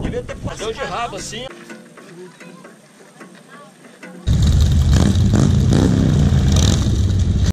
devia ter de rabo assim,